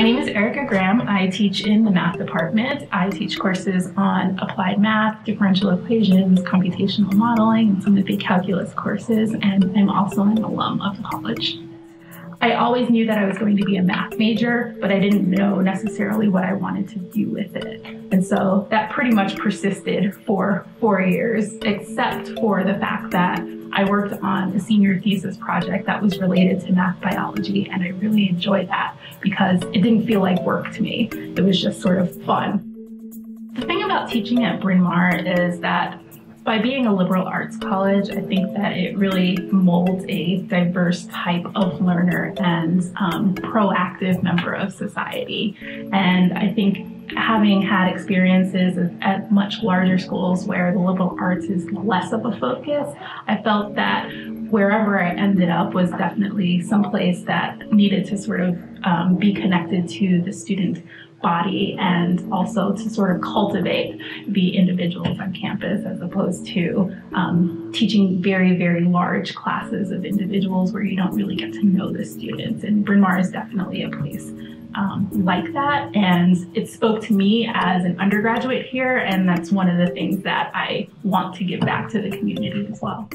My name is Erica Graham. I teach in the math department. I teach courses on applied math, differential equations, computational modeling, and some of the big calculus courses, and I'm also an alum of the college. I always knew that I was going to be a math major, but I didn't know necessarily what I wanted to do with it. And so that pretty much persisted for four years, except for the fact that I worked on a senior thesis project that was related to math biology, and I really enjoyed that because it didn't feel like work to me. It was just sort of fun. The thing about teaching at Bryn Mawr is that by being a liberal arts college, I think that it really molds a diverse type of learner and um, proactive member of society. And I think having had experiences at much larger schools where the liberal arts is less of a focus, I felt that wherever I ended up was definitely someplace that needed to sort of um, be connected to the student body and also to sort of cultivate the individuals on campus as opposed to um, teaching very, very large classes of individuals where you don't really get to know the students. And Bryn Mawr is definitely a place um, like that. And it spoke to me as an undergraduate here, and that's one of the things that I want to give back to the community as well.